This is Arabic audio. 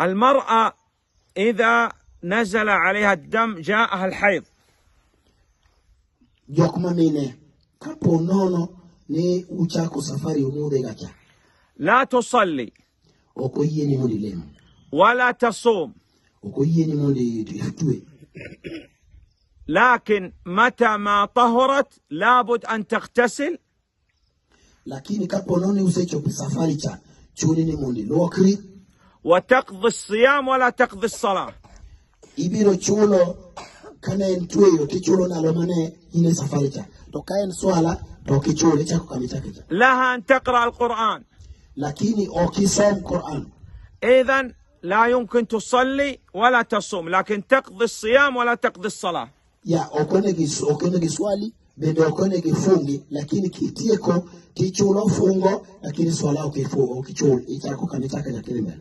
المرأة إذا نزل عليها الدم جاءها الحيض. لا تصلي. ولا تصوم. لكن متى ما طهرت لابد أن تغتسل. لكن كابونوني وسيتشو بسافاري تشا موني لوكري وتقضي الصيام ولا تقضي الصلاة ibiro chulo kane en tweyo tichulo ndalo mane in e safari cha to ka en swala to ok ichul ichako kama ichake cha لها أن تقرأ القرآن lakini ok isom Quran إذا لا يمكن تصلي ولا تصوم لكن تقضي الصيام ولا تقضي الصلاة ya ok onego is- ok onego iswali bende ok onego ifungi lakini kitieko tichulo fungo lakini swala ok ichul ichako kama ichake nyakiri mbele